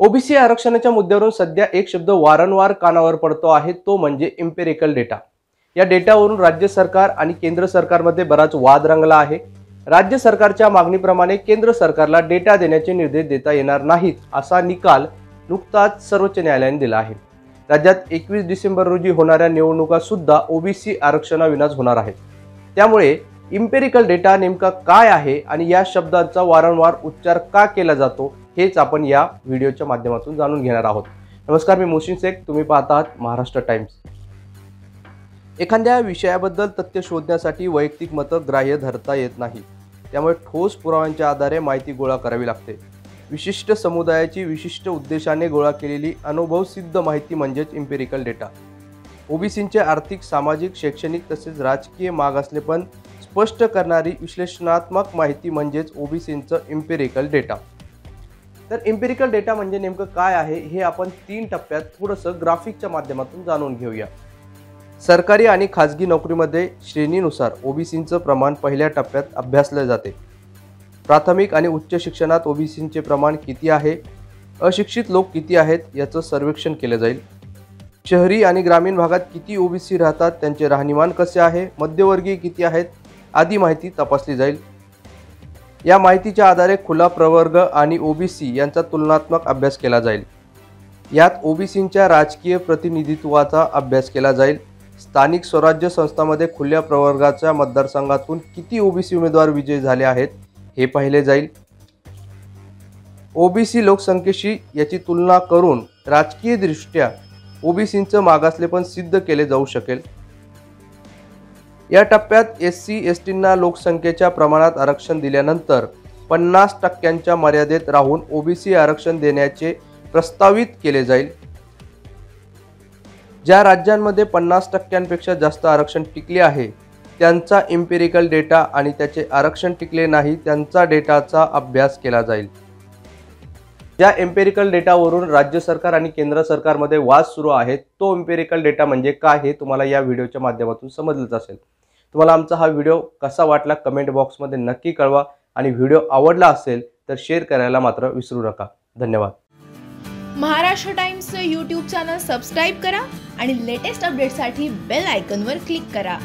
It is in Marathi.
ओबीसी आरक्षणाच्या मुद्द्यावरून सध्या एक शब्द वारंवार कानावर पडतो आहे तो म्हणजे इम्पेरिकल डेटा या डेटावरून राज्य सरकार आणि केंद्र सरकारमध्ये बराच वाद रंगला आहे. राज्य सरकारच्या मागणीप्रमाणे केंद्र सरकारला डेटा देण्याचे निर्देश देता येणार नाहीत असा निकाल नुकताच सर्वोच्च न्यायालयाने दिला आहे. राज्यात एकवीस डिसेंबर रोजी होणाऱ्या निवडणुका सुद्धा ओबीसी आरक्षणाविनाच होणार आहेत. त्यामुळे इम्पेरिकल डेटा नेमका काय आहे आणि या शब्दांचा वारंवार उच्चार का केला जातो हेच आपण या व्हिडिओच्या माध्यमातून जाणून घेणार आहोत. नमस्कार मी मोशिन शेख. तुम्ही पाहत आहात महाराष्ट्र टाइम्स. एखाद्या विषयाबद्दल तथ्य शोधण्यासाठी वैयक्तिक मतं ग्राह्य धरता येत नाही. त्यामुळे ठोस पुराव्यांच्या आधारे माहिती गोळा करावी लागते. विशिष्ट समुदायाची विशिष्ट उद्देशाने गोळा केलेली अनुभवसिद्ध माहिती म्हणजेच इम्पेरिकल डेटा ओबीसींचे आर्थिक सामाजिक शैक्षणिक तसेच राजकीय मागासलेपण स्पष्ट करणारी विश्लेषणात्मक माहिती म्हणजेच ओबीसींचं इम्पेरिकल डेटा तर इम्पेरिकल डेटा म्हणजे नेमकं काय आहे हे आपण तीन टप्प्यात थोडंसं ग्राफिकच्या माध्यमातून जाणून घेऊया. सरकारी आणि खाजगी नोकरीमध्ये श्रेणीनुसार ओबीसींचं प्रमाण पहिल्या टप्प्यात अभ्यासलं जाते. प्राथमिक आणि उच्च शिक्षणात ओबीसींचे प्रमाण किती आहे अशिक्षित लोक किती आहेत याचं सर्वेक्षण केलं जाईल. शहरी आणि ग्रामीण भागात किती ओबीसी राहतात त्यांचे राहणीमान कसे आहे मध्यवर्गीय किती आहेत आदी माहिती तपासली जाईल. या माहितीच्या आधारे खुला प्रवर्ग आणि ओबीसी यांचा तुलनात्मक अभ्यास केला जाईल. यात ओबीसींच्या राजकीय प्रतिनिधित्वाचा अभ्यास केला जाईल. स्थानिक स्वराज्य संस्थामध्ये खुल्या प्रवर्गाच्या मतदारसंघातून किती ओबीसी उमेदवार विजयी झाले आहेत हे पाहिले जाईल. ओबीसी लोकसंख्येशी याची तुलना करून राजकीयदृष्ट्या ओबीसींचं मागासलेपण सिद्ध केले जाऊ शकेल. या टप्प्यात एस सी एस टींना लोकसंख्येच्या प्रमाणात आरक्षण दिल्यानंतर पन्नास टक्क्यांच्या मर्यादेत राहून ओबीसी आरक्षण देण्याचे प्रस्तावित केले जाईल. ज्या राज्यांमध्ये पन्नास टक्क्यांपेक्षा जास्त आरक्षण टिकले आहे त्यांचा इम्पेरिकल डेटा आणि त्याचे आरक्षण टिकले नाही त्यांचा डेटाचा अभ्यास केला जाईल. ज्या एम्पेरिकल डेटावरून राज्य सरकार आणि केंद्र सरकारमध्ये वाद सुरू आहे तो एम्पेरिकल डेटा म्हणजे काय हे तुम्हाला या व्हिडिओच्या माध्यमातून समजलंच असेल. तुम्हाला आमचा हा व्हिडिओ कसा वाटला कमेंट बॉक्समध्ये नक्की कळवा. आणि व्हिडिओ आवडला असेल तर शेअर करायला मात्र विसरू नका. धन्यवाद. महाराष्ट्र टाइम्सचं यूट्यूब चॅनल सबस्क्राईब करा आणि लेटेस्ट अपडेटसाठी बेल आयकनवर क्लिक करा.